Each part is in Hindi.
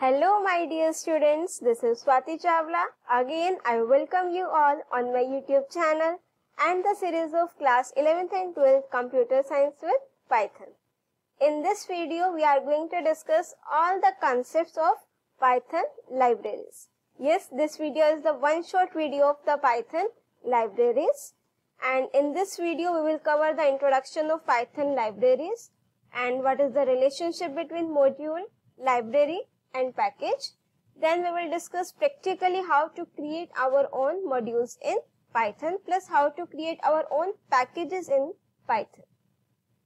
Hello my dear students, this is Swati Chawla. Again, I welcome you all on my YouTube channel and the series of class 11th and 12th computer science with Python. In this video, we are going to discuss all the concepts of Python libraries. Yes, this video is the one short video of the Python libraries. And in this video, we will cover the introduction of Python libraries and what is the relationship between module, library and package. Then we will discuss practically how to create our own modules in Python plus how to create our own packages in Python.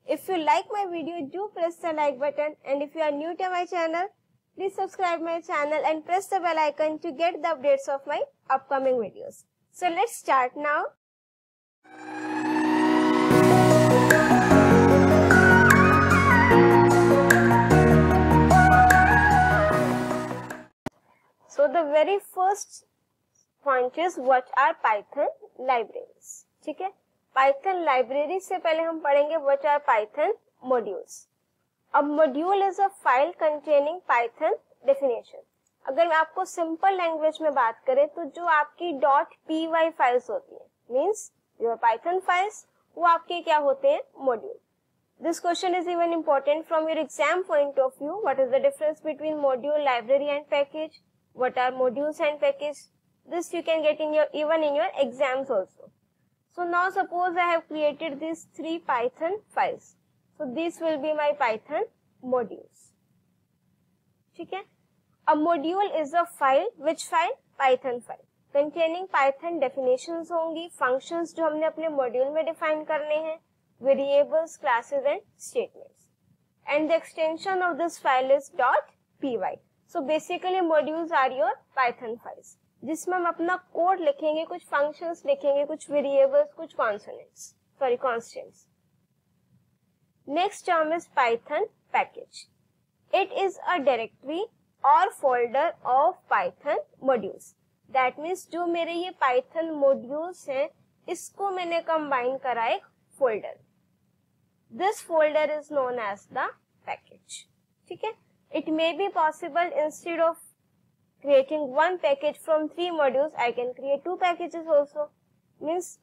If you like my video, do press the like button and if you are new to my channel, please subscribe my channel and press the bell icon to get the updates of my upcoming videos. So let's start now. So, the very first point is what are Python libraries. ठीक है? पाइथन लाइब्रेरी से पहले हम पढ़ेंगे व्हाट आर पाइथन मॉड्यूल्स अब module is a file containing Python definition अगर मैं आपको सिंपल लैंग्वेज में बात करें तो जो आपकी. डॉट पी वाई फाइल्स होती है मीन्स योर पाइथन फाइल्स वो आपके क्या होते हैं? Module this question is even important from your exam point of view what is the difference between module library and package what are modules and package this you can get in your even in your exams also so now suppose i have created these three python files so this will be my python modules ठीक है a module is a file which file python file containing python definitions होंगी functions जो हमने अपने module में define करने हैं variables classes and statements and the extension of this file is py so basically modules are your Python files जिसमें हम अपना कोड लिखेंगे, कुछ फ़ंक्शंस लिखेंगे, कुछ वेरिएबल्स कुछ consonants sorry constants next term is Python package it is a directory और folder of Python modules that means जो मेरे ये पाइथन मॉड्यूल्स हैं, इसको मैंने कंबाइन करा एक folder this folder is known as the package ठीक है? It may be possible instead of creating one package from three modules, I can create two packages also. Means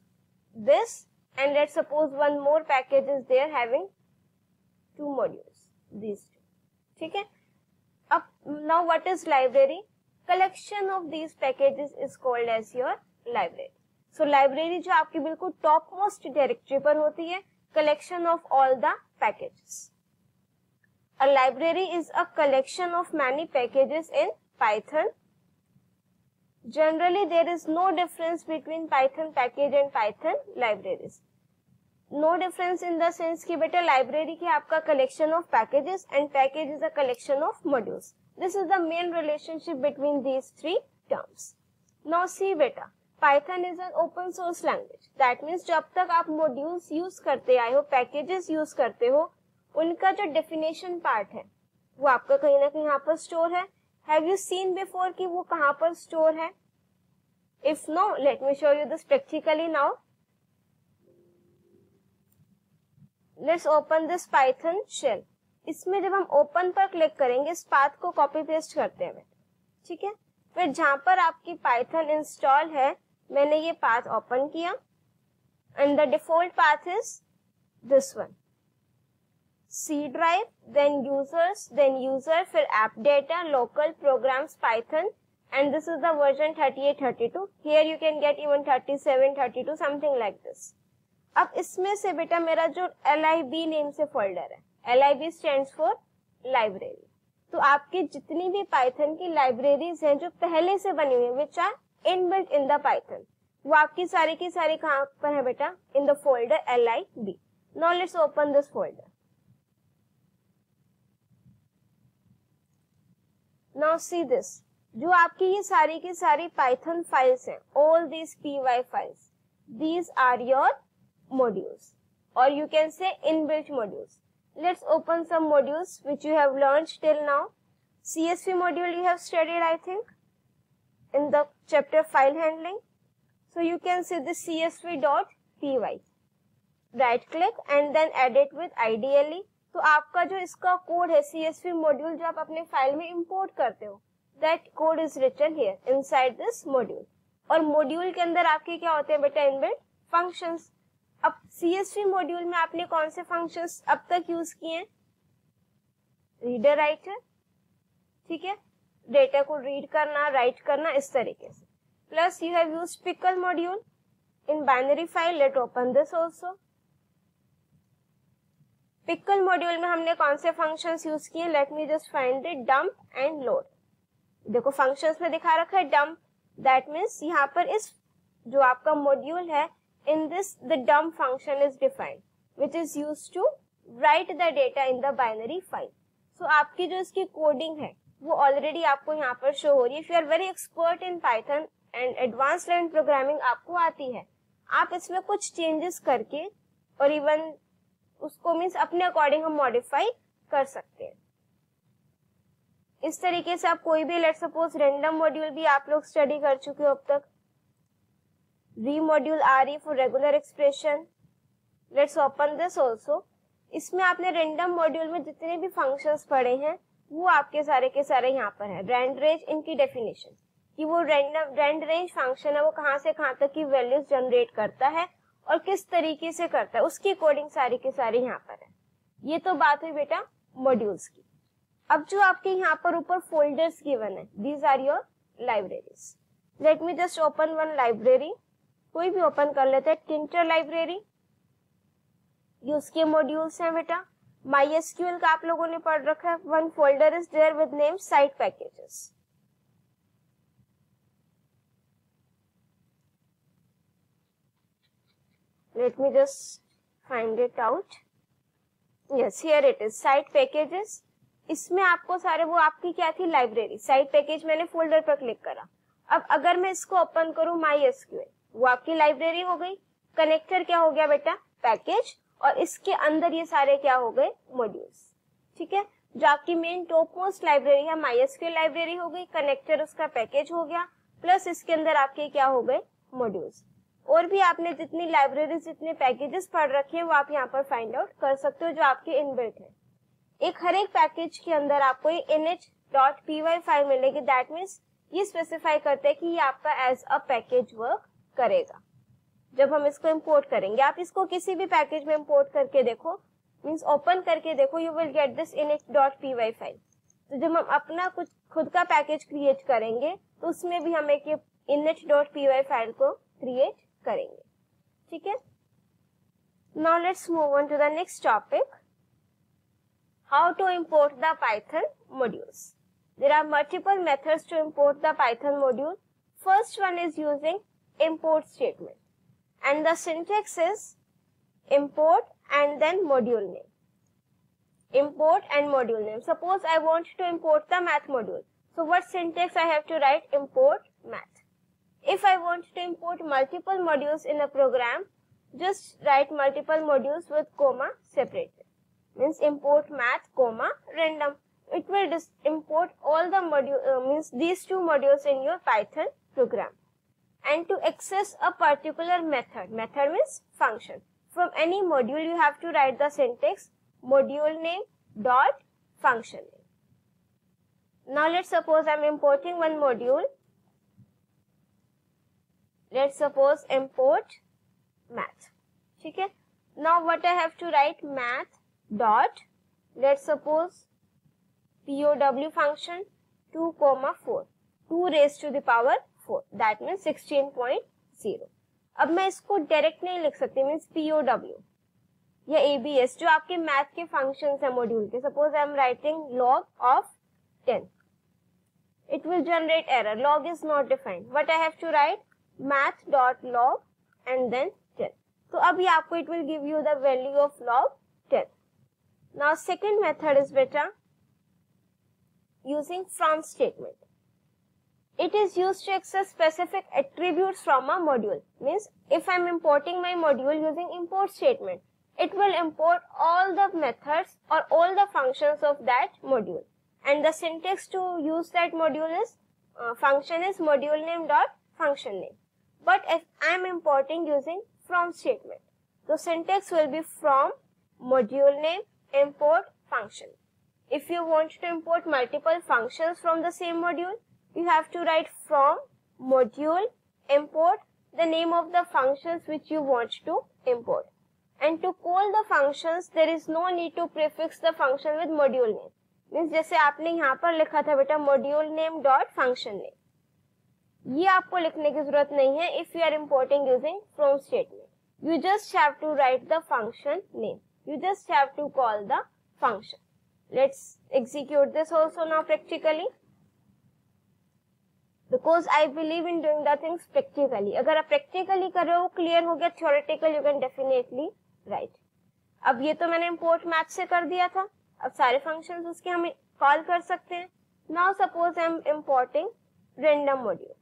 this and let's suppose one more package is there having two modules. These two. है अब now what is library? Collection of these packages is called as your library. So library जो आपकी बिल्कुल टॉप मोस्ट डायरेक्टरी पर होती है collection of all the packages. A library is a collection of many packages in Python. Generally, there is no difference between Python package and Python libraries. No difference in the sense कि बेटा library की आपका collection of packages and package is a collection of modules. This is the main relationship between these three terms. Now see बेटा, Python is an open source language. That means जब तक आप modules use करते आए हो, packages use करते हो, उनका जो डेफिनेशन पार्ट है, वो आपका कहीं ना कहीं यहाँ पर स्टोर है। हैव यू सीन बिफोर कि वो कहाँ पर स्टोर है? If no let me show you this practically now let's open this Python shell इसमें जब हम ओपन पर क्लिक करेंगे, इस पाथ को कॉपी पेस्ट करते हैं ठीक है? फिर जहाँ पर आपकी पाइथन इंस्टॉल है, मैंने ये पाथ ओपन किया। And the default path is this one C drive, then users, then user, फिर app data, local programs, Python, and this is the version 38, 32. Here you can get even 37, 32, something like this. अब इसमें से बेटा मेरा जो LIB नेम से फोल्डर है LIB stands for लाइब्रेरी तो आपकी जितनी भी पाइथन की लाइब्रेरीज हैं जो पहले से बनी हुई है which are inbuilt in the Python वो आपकी सारी की सारी कहाँ पर है बेटा in the folder L I B now let's open this folder now see this जो आपकी ये सारी की सारी पाइथन फाइल्स हैं all these P Y files these are your modules और you can say inbuilt modules. Let's open some modules which you have learned till now. CSV module you have studied, I think, in the chapter file handling. So you can see the csv.py. Right click and then edit with ideally तो आपका जो इसका कोड है सी एस मॉड्यूल जो आप अपने फ़ाइल में इम्पोर्ट करते हो that code is written here inside this module और मॉड्यूल के अंदर आपके क्या होते हैं बेटा इनबिल्ट फ़ंक्शंस अब सी एस मॉड्यूल में आपने कौन से फ़ंक्शंस अब तक यूज़ किए हैं? रीडर राइटर ठीक है? डेटा को रीड करना राइट करना, इस तरीके से. Plus you have use pickle module in binary file let open this also pickle module में हमने कौन से फ़ंक्शंस यूज़ किए? Let me just find it dump and load देखो फ़ंक्शंस में दिखा रखा है डंप दैट मीन्स यहाँ पर इस जो आपका मॉड्यूल है in this the dump function is defined which is use to write the data in the binary file so आपकी जो इसकी कोडिंग है, वो ऑलरेडी आपको यहाँ पर शो हो रही है. If you are very expert in Python and advance level programming आपको आती है. आप इसमें कुछ चेंजेस करके और इवन उसको मीन्स अपने अकॉर्डिंग हम मॉडिफाई कर सकते हैं। इस तरीके से आप कोई भी लेट सपोज़ रेंडम मॉड्यूल भी आप लोग स्टडी कर चुके हो अब तक। री मॉड्यूल आ रही for regular expression let's open this also इसमें आपने रेंडम मॉड्यूल में जितने भी फ़ंक्शंस पढ़े हैं, वो आपके सारे के सारे यहाँ पर है। रेंड रेंज इनकी डेफिनेशन कि वो रेंडम रेंड रेंज फ़ंक्शन है, वो कहाँ से कहाँ तक की वैल्यूज़ जनरेट करता है और किस तरीके से करता है, उसकी कोडिंग सारी के सारी यहाँ पर है। ये तो बात हुई बेटा मॉड्यूल्स की। अब जो आपके यहाँ पर ऊपर फोल्डर्स गिवन है these are your libraries let me just open one library कोई भी ओपन कर लेते हैं टिंटर लाइब्रेरी ये उसके मॉड्यूल्स हैं बेटा। माई एसक्यूएल का आप लोगों ने पढ़ रखा है। One folder is there with name site packages let me just find it out. Yes, here it is. Site packages. इसमें आपको सारे, वो आपकी क्या थी? लाइब्रेरी साइट पैकेज मैंने फोल्डर पर क्लिक करा। अब अगर मैं इसको ओपन करूँ माई एसक्यूएल वो आपकी लाइब्रेरी हो गई। कनेक्टर क्या हो गया बेटा? पैकेज और इसके अंदर ये सारे क्या हो गए? मॉड्यूल्स ठीक है? जो आपकी मेन टॉप मोस्ट लाइब्रेरी है माई एसक्यूएल लाइब्रेरी हो गई कनेक्टर उसका पैकेज हो गया। प्लस इसके अंदर आपके क्या हो गए? मॉड्यूल्स और भी आपने जितनी लाइब्रेरी जितने पैकेजेस पढ़ रखे हैं, वो आप यहाँ पर फाइंड आउट कर सकते हो, जो आपके इनबिल्ट है। एक, हर एक पैकेज के अंदर आपको ये H dot P Y file मिलेगी। दैट मीन्स ये स्पेसिफाई करते हैं कि ये आपका एज अ पैकेज वर्क करेगा। जब हम इसको इम्पोर्ट करेंगे, आप इसको किसी भी पैकेज में इम्पोर्ट करके देखो मीन्स ओपन करके देखो you will get this in H dot P Y file तो जब हम अपना कुछ, खुद का पैकेज क्रिएट करेंगे तो उसमें भी हम एक in H dot P Y file को क्रिएट करेंगे ठीक है now let's move on to the next topic how to import the Python modules there are multiple methods to import the python module first one is using import statement and the syntax is import and then module name import and module name suppose i want to import the math module so what syntax i have to write import math if I want to import multiple modules in a program, just write multiple modules with comma separated. Means import math, comma, random. It will just import all the module, uh, means these two modules in your Python program. And to access a particular method, method means function. From any module, you have to write the syntax module name dot function name. Now let's suppose I'm importing one module let suppose import math ठीक है? Now what I have to write math dot let suppose P O W function two comma four two raise to the power four that mean sixteen point zero अब मैं इसको डायरेक्ट नहीं लिख सकती मीन्स पीओ डब्ल्यू या ए बी एस जो आपके मैथ के फ़ंक्शन है मोड्यूल के. Suppose I am writing log of ten it will generate error log is not defined what I have to write math dot log and then 10. So abhi aapko it will give you the value of log 10. Now second method is beta using from statement. It is used to access specific attributes from a module. Means if I'm importing my module using import statement, it will import all the methods or all the functions of that module. And the syntax to use that module is uh, function is module name dot function name but if I am importing using from statement, the syntax will be from module name import function. If you want to import multiple functions from the same module, you have to write from module import the name of the functions which you want to import. And to call the functions, there is no need to prefix the function with module name. Means जैसे आपने यहाँ पर लिखा था बेटा module name dot function name ये आपको लिखने की ज़रूरत नहीं है if you are importing using from statement you just have to write the function name you just have to call the function let's execute this also now practically because I believe in doing the things practically अगर आप प्रैक्टिकली कर रहे हो क्लियर हो गया theoretical you can definitely write अब ये तो मैंने इम्पोर्ट मैच से कर दिया था। अब सारे फ़ंक्शन उसके हम कॉल कर सकते हैं। Now suppose I am importing random module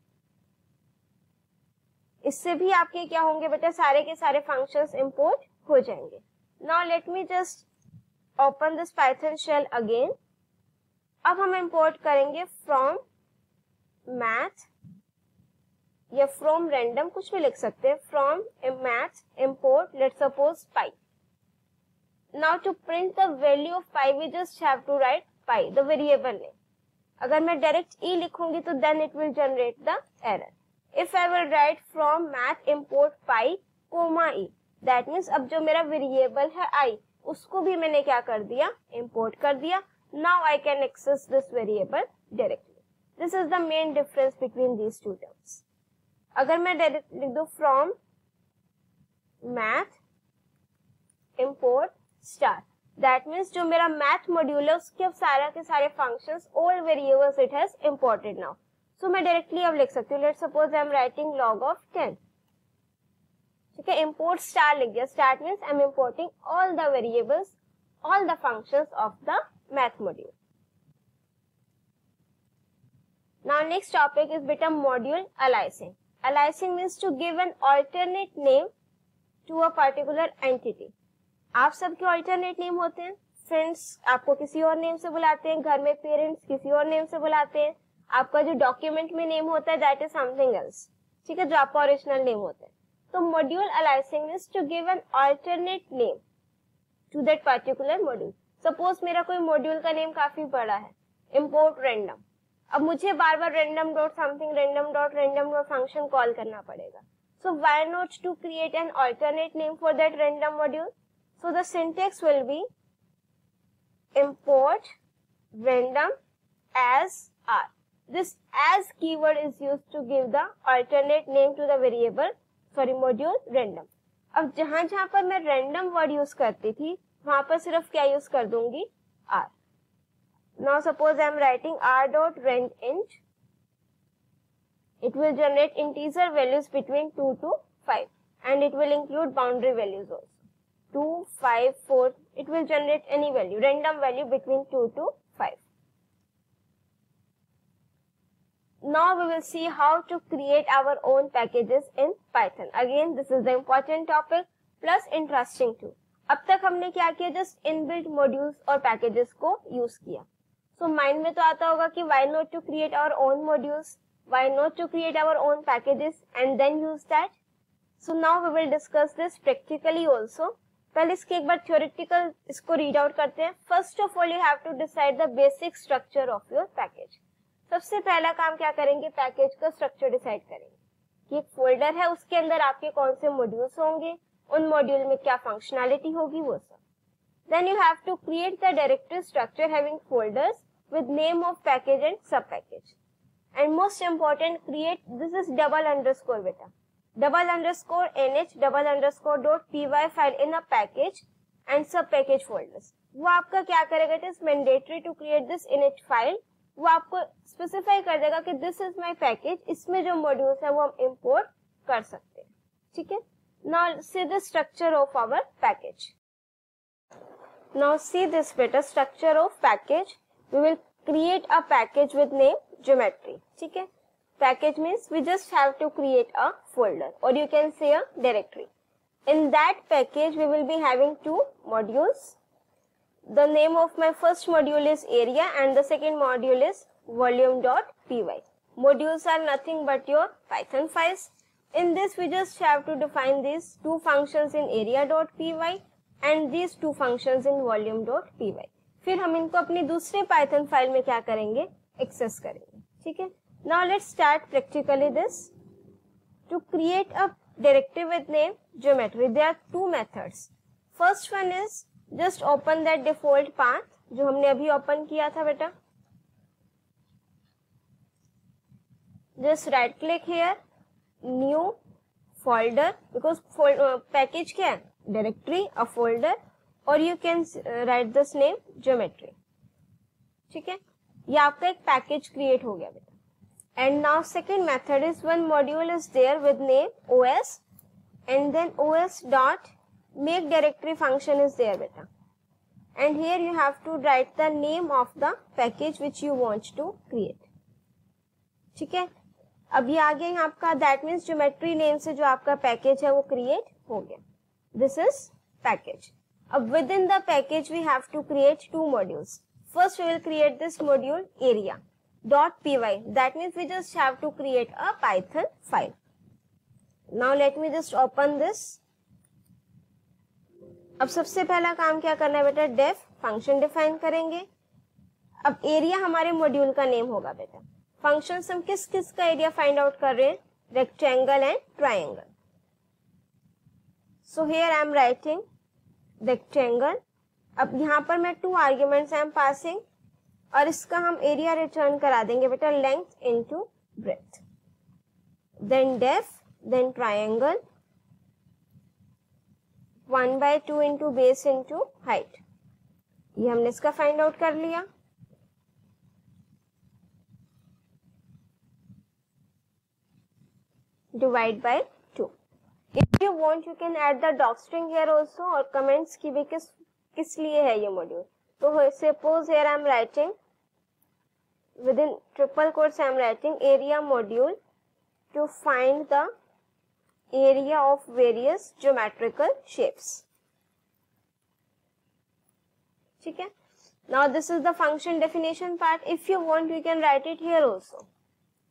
इससे भी आपके क्या होंगे बेटा? सारे के सारे functions import हो जाएँगे। Now let me just open this python shell again अब हम इंपोर्ट करेंगे फ्रॉम मैथ या फ्रॉम रैंडम कुछ भी लिख सकते हैं। From math import let suppose pi now to print the value of pi we just have to write pi the variable name अगर मैं डायरेक्ट ई e लिखूँगी तो then it will generate the error if I will write from math import pi comma e that means अब जो मेरा वेरिएबल है आई उसको भी मैंने क्या कर दिया? इम्पोर्ट कर दिया। Now I can access this variable directly this is the main difference between these two terms अगर मैं डायरेक्ट लिख दू from math import star that means जो मेरा मैथ मॉड्यूल है, उसके अब सारा के सारे functions all variables it has imported now so मैं डायरेक्टली अब लिख सकती हूँ. Let suppose I am writing log of ten ठीक है? इम्पोर्ट स्टार लिख दिया. Start means I am importing all the variables all the functions of the math module now, next topic is beta module aliasing aliasing means to give an alternate name to a particular entity. आप सबके alternate name होते हैं. फ्रेंड्स आपको किसी और नेम से बुलाते हैं. घर में पेरेंट्स किसी और नेम से बुलाते हैं. आपका जो डॉक्यूमेंट में नेम होता है दैट इज़ समथिंग एल्स ठीक है, जो आपका ओरिजिनल नेम होता है। तो module aliasing is to give an alternate name to that particular module suppose मेरा कोई मॉड्यूल का नेम काफ़ी बड़ा है इम्पोर्ट रेंडम अब मुझे बार बार random dot something random dot random dot function call करना पड़ेगा। So why not to create an alternate name for that random module? So the syntax will be import random as r. this as keyword is used to give the alternate name to the variable sorry module random अब जहाँ जहाँ पर मैं रेंडम वर्ड यूज़ करती थी वहाँ पर सिर्फ़ क्या यूज़ कर दूँगी R now suppose I am writing R dot rand int it will generate integer values between 2 to 5 and it will include boundary values also 2 5 4 it will generate any value random value between 2 to 5 Now we will see how to create our own packages in Python. Again, this is the important topic plus interesting too. अब तक हमने क्या किया? जस्ट इनबिल्ट मॉड्यूल्स और पैकेजेस को यूज़ किया। सो so, माइंड में तो आता होगा कि why not to create our own modules why not to create our own packages and then use that so now we will discuss this practically also पहले इसके एक बार थियोरिटिकल इसको रीड आउट करते हैं। First of all you have to decide the basic structure of your package सबसे पहला काम क्या करेंगे? पैकेज का स्ट्रक्चर डिसाइड करेंगे। कि एक फोल्डर है, उसके अंदर आपके कौन से मॉड्यूल्स होंगे, उन मॉड्यूल में क्या फंक्शनैलिटी होगी, वो सब। Then you have to create the directory structure having folders with name of package and sub package and most important create this is double underscore बेटा double underscore nh, double underscore dot py file in a package and sub package folders. वो आपका क्या करेगा it is mandatory to create this nh file वो आपको स्पेसिफाई कर देगा कि दिस इज़ माय पैकेज इसमें जो मॉड्यूल्स है वो हम इंपोर्ट कर सकते हैं। ठीक है? Now see the structure of our package now see this better structure of package we will create a package with name geometry ठीक है? Package means we just have to create a folder और you can see a directory in that package we will be having two modules the name of my first module is area and the second module is volume.py. Modules are nothing but your Python files. In this we just have to define these two functions in area.py and these two functions in volume dot P Y फिर हम इनको अपनी दूसरे पाइथन फाइल में क्या करेंगे एक्सेस करेंगे ठीक है now let's start practically this to create a directive with name geometry there are two methods first one is just open that default path जो हमने अभी ओपन किया था बेटा। Just right click here new folder because package क्या है? डायरेक्टरी अ फोल्डर और you can write this name geometry ठीक है? ये आपका एक पैकेज क्रिएट हो गया बेटा। And now second method is one module is there with name O S and then O S dot make directory function is there beta and here you have to write the name of the package which you want to create ठीक है अब ये आ गया आपका दैट मीन्स ज्योमेट्री नेम से जो आपका पैकेज है वो क्रिएट हो गया दिस इज़ पैकेज अब within the package we have to create two modules first we will create this module area dot py that means we just have to create a python file now let me just open this अब सबसे पहला काम क्या करना है बेटा? डेफ फ़ंक्शन डिफाइन करेंगे। अब एरिया हमारे मॉड्यूल का नेम होगा बेटा। फ़ंक्शन हम किस किस का एरिया फाइंड आउट कर रहे हैं? Rectangle and triangle so here I am writing rectangle अब यहाँ पर मैं two arguments I am passing और इसका हम एरिया रिटर्न करा देंगे बेटा length into breadth then def then triangle one by two into base into height. ये हमने इसका फाइंड आउट कर लिया। Divide by two if you want you can add the dog string here also और कमेंट्स की भी किस किस लिए है ये module So suppose here I am writing within triple quotes I am writing area module to find the area of various geometrical shapes. ठीक है now this is the function definition part if you want you can write it here also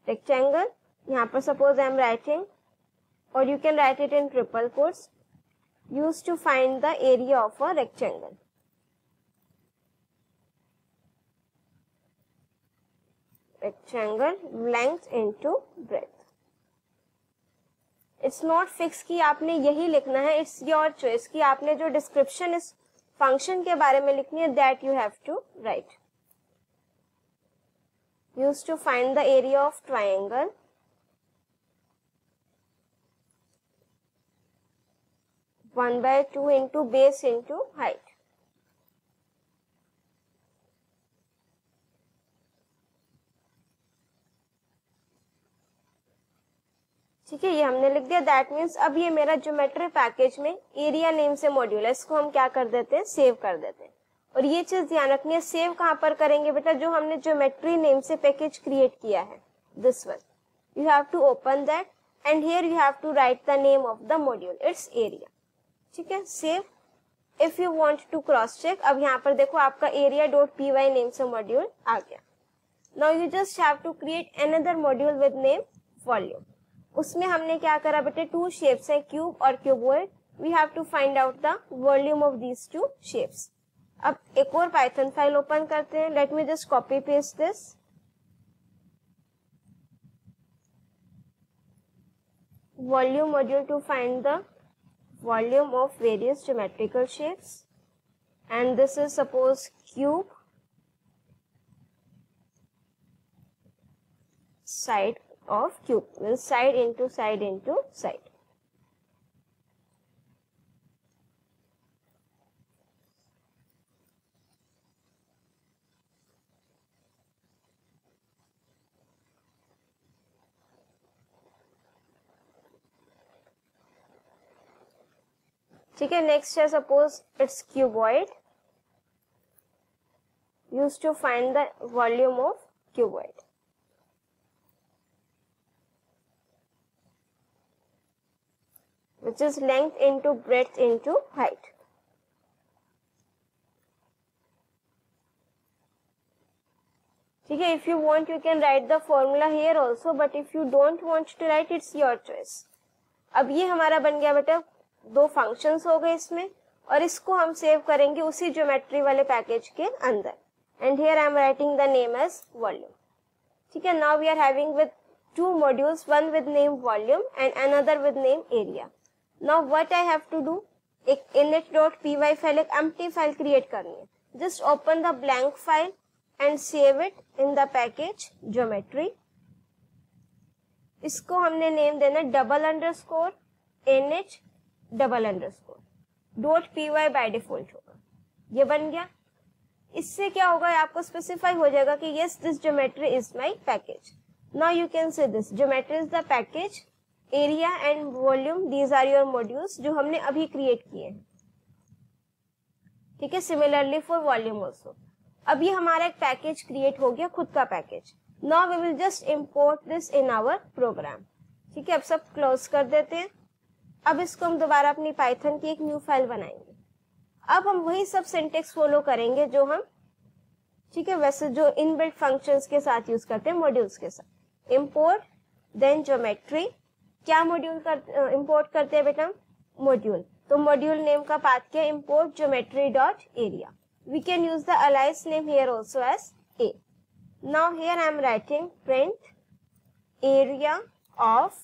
rectangle यहाँ पर suppose I am writing or you can write it in triple quotes used to find the area of a rectangle rectangle length into breadth It's not fix कि आपने यही लिखना है इट्स योर चॉइस कि आपने जो डिस्क्रिप्शन इस फ़ंक्शन के बारे में लिखनी है that you have to write use to find the area of triangle one by two into base into height ठीक है, ये हमने लिख दिया। दैट मीन्स अब ये मेरा ज्योमेट्री पैकेज में एरिया नेम से मॉड्यूल है। इसको हम क्या कर देते हैं? सेव कर देते हैं। और ये चीज़ ध्यान रखनी है सेव कहाँ पर करेंगे बेटा? जो हमने ज्योमेट्री नेम से पैकेज क्रिएट किया है this one you have to open that and here you have to write the name of the module it's area ठीक है? Save if you want to cross check अब यहाँ पर देखो आपका area dot p y name से मॉड्यूल आ गया। Now you just have to create another module with name volume उसमें हमने क्या करा बेटे? टू शेप्स है क्यूब और cuboid we have to find out the volume of these two shapes अब एक और पाइथन फ़ाइल ओपन करते हैं. Let me just copy paste this volume module to find the volume of various geometrical shapes. And this is, suppose, cube. Side of cube means side into side into side. ठीक है नेक्स्ट है suppose it's cuboid used to find the volume of cuboid Which is length into breadth into height. है if you want you can write the formula here also but if you don't want to write it's your choice अब ये हमारा बन गया बेटा, दो फ़ंक्शंस हो गए इसमें, और इसको हम सेव करेंगे उसी ज्योमेट्री वाले पैकेज के अंदर. And here I am writing the name as volume ठीक है now we are having with two modules, one with name volume and another with name area. Now what I have to do एक init dot P Y file एक एम फ़ाइल क्रिएट करनी है। Just open the blank file and save it in the package geometry इसको हमने नेम देना double underscore N H double underscore dot P Y by default होगा। ये बन गया। इससे क्या होगा? आपको स्पेसिफाई हो जाएगा कि yes this geometry is my package now you can say this geometry is the package area and volume these are your modules जो हमने अभी क्रिएट किए ठीक है? सिमिलरली फॉर वॉल्यूम ऑल्सो अभी हमारा एक पैकेज क्रिएट हो गया, खुद का package now we will just import this in our program ठीक है? अब सब क्लोज कर देते हैं। अब इसको हम दोबारा अपनी पाइथन की एक न्यू फ़ाइल बनाएँगे। अब हम वही सब सिंटेक्स फॉलो करेंगे जो हम, ठीक है? वैसे जो इनबिल्ट फ़ंक्शंस के साथ यूज़ करते हैं मॉड्यूल्स के साथ। इम्पोर्ट देन ज्योमेट्री क्या मॉड्यूल कर इंपोर्ट करते हैं बेटा? मॉड्यूल तो मॉड्यूल नेम का पाथ क्या import geometry dot area we can use the alias name here also as A now here I am writing print area of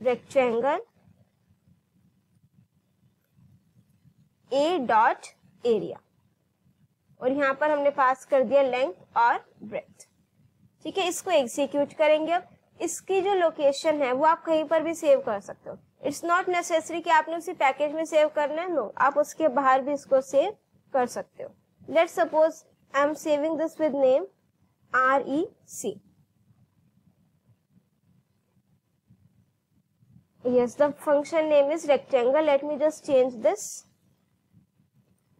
rectangle A dot area और यहाँ पर हमने पास कर दिया लेंथ और ब्रेथ ठीक है, इसको एग्जीक्यूट करेंगे अब. इसकी जो लोकेशन है वो आप कहीं पर भी सेव कर सकते हो। इट्स नॉट नेसेसरी कि आपने उसी पैकेज में सेव करना है नो no, आप उसके बाहर भी इसको सेव कर सकते हो। Let suppose I am saving this with name R E C yes the function name is rectangle let me just change this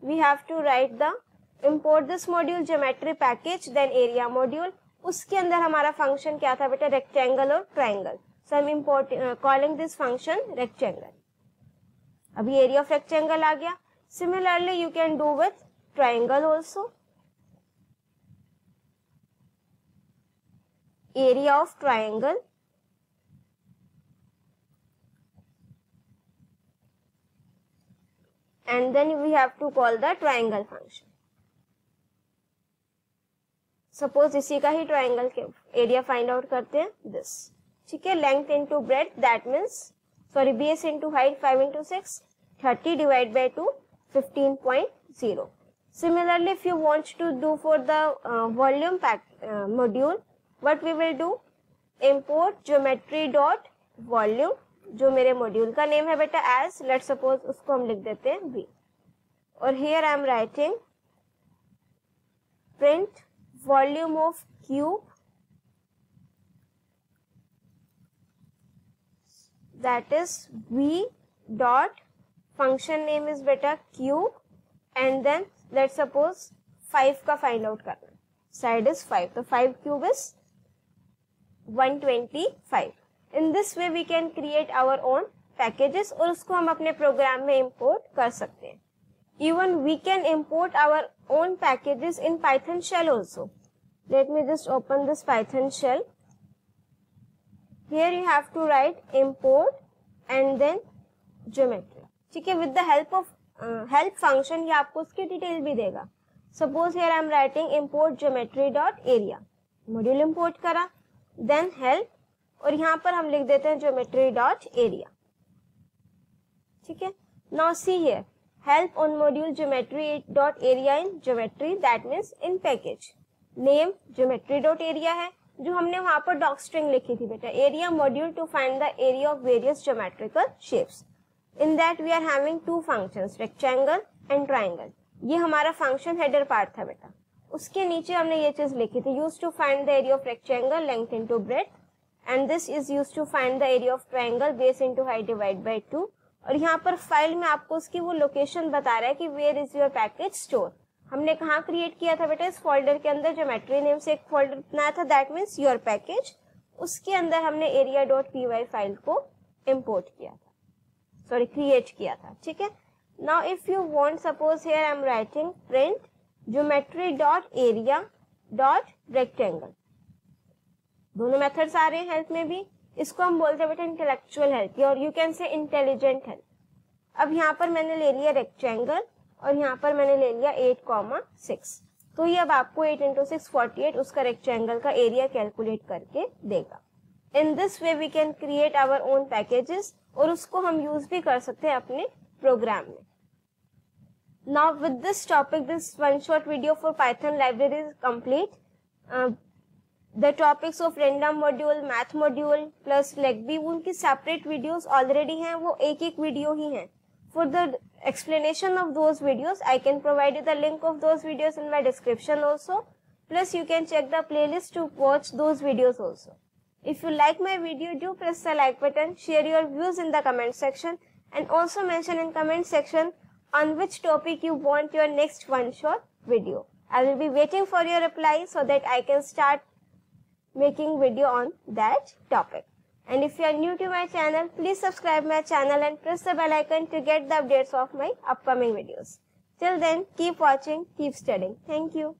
we have to write the import this module geometry package then area module उसके अंदर हमारा फ़ंक्शन क्या था बेटा? रेक्टेंगल और ट्राइंगल सो हम import calling this function rectangle अभी एरिया ऑफ़ रेक्टेंगल आ गया. Similarly you can do with triangle also area of triangle and then we have to call the triangle function. Suppose इसी का ही ट्राइंगल के एरिया फाइंड आउट करते हैं दिस ठीक है? Length into breadth that means sorry base into height five into six thirty divide by two fifteen point zero similarly if you want to do for the volume pack module what we will do import geometry dot volume जो मेरे मॉड्यूल का नेम है बेटा एज लेट सपोज़ उसको हम लिख देते हैं बी और here I am writing print volume of cube that is V dot function name is बेटा cube and then let suppose five का फाइंड आउट करना साइड इज़ फाइव तो five cube is one twenty five. In this way we can create our own packages और उसको हम अपने प्रोग्राम में इंपोर्ट कर सकते हैं। Even we can import our own packages in Python shell also let me just open this Python shell here you have to write import and then geometry ठीक है with the help of help function ये आपको उसकी डिटेल भी देगा। Suppose here I am writing import geometry dot area module import करा देन हेल्प और यहाँ पर हम लिख देते हैं ज्योमेट्री डॉट एरिया ठीक है? Now see here help on module geometry dot area in geometry that means in package name geometry dot area है, जो हमने वहाँ पर डॉक स्ट्रिंग लिखी थी बेटा। Area module to find the area of various geometrical shapes in that we are having two functions rectangle and triangle ये हमारा फ़ंक्शन हेडर पार्ट था बेटा। उसके नीचे हमने ये चीज़ लिखी थी use to find the area of rectangle length into breadth and this is use to find the area of triangle base into height divide by two और यहाँ पर फ़ाइल में आपको उसकी वो लोकेशन बता रहा है कि where is your package store हमने कहाँ क्रिएट किया था बेटा? इस फोल्डर के अंदर ज्योमेट्री नेम से एक फोल्डर बनाया था दैट मीन्स योर पैकेज उसके अंदर हमने area dot P Y file को इम्पोर्ट किया था। सॉरी क्रिएट किया था, ठीक है? Now if you want suppose here I am writing print geometry dot area dot rectangle दोनों मेथड्स आ रहे हैं हेल्प में भी। इसको हम बोलते हैं बेटा इंटेलेक्चुअल हेल्प और you can say intelligent help अब यहाँ पर मैंने ले लिया रेक्टेंगल और यहाँ पर मैंने ले लिया एट कॉमा सिक्स तो ये अब आपको eight into six forty eight उसका रेक्टेंगल का एरिया कैलकुलेट करके देगा. In this way we can create our own packages और उसको हम यूज़ भी कर सकते हैं अपने प्रोग्राम में. Now with this topic this one short video for Python library is complete the topics of random module math module plus leg भी उनकी सेपरेट वीडियोस ऑलरेडी हैं, वो एक एक वीडियो ही। हैं for the explanation of those videos I can provide the link of those videos in my description also plus you can check the playlist to watch those videos also if you like my video do press the like button share your views in the comment section and also mention in comment section on which topic you want your next one short video I will be waiting for your reply so that I can start making video on that topic and if you are new to my channel, please subscribe my channel and press the bell icon to get the updates of my upcoming videos. Till then, keep watching, keep studying. Thank you.